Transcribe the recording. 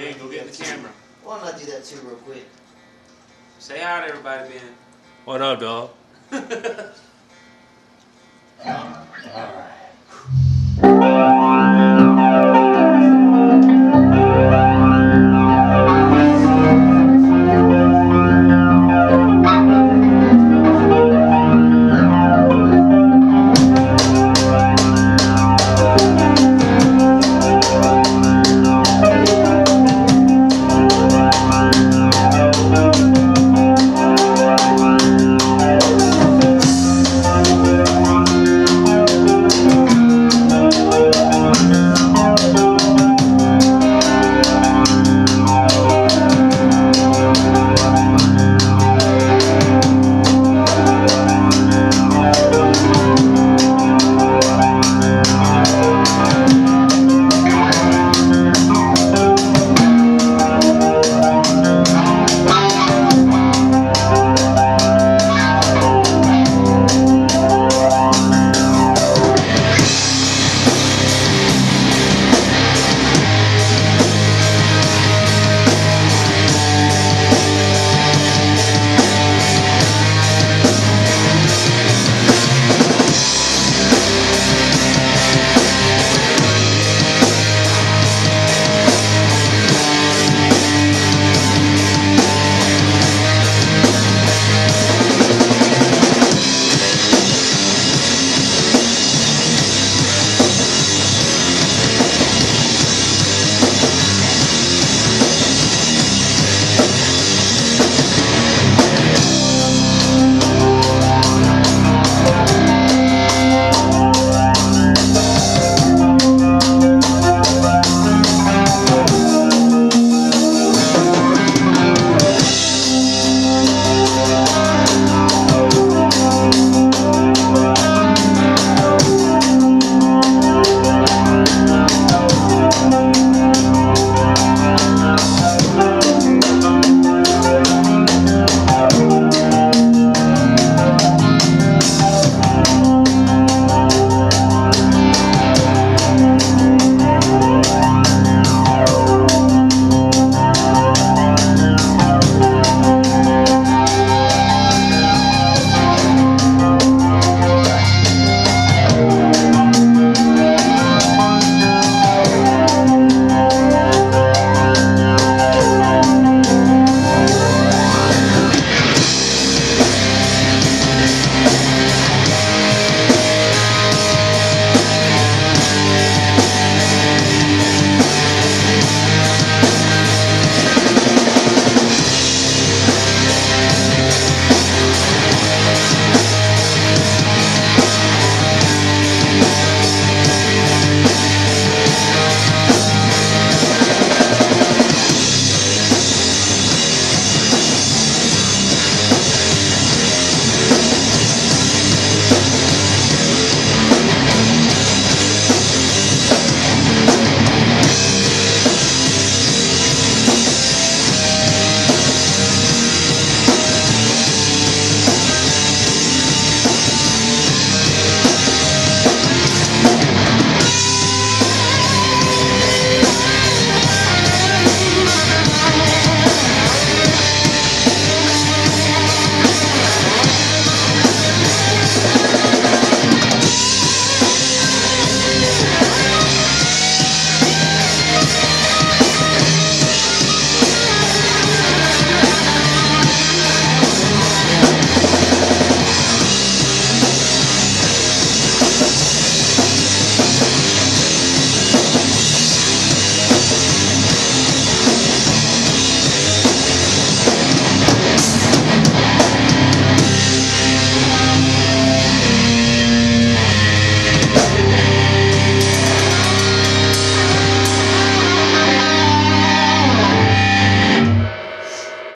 Man, go get the camera. Why not do that too real quick? Say hi to everybody, Ben. What up, dog? All right.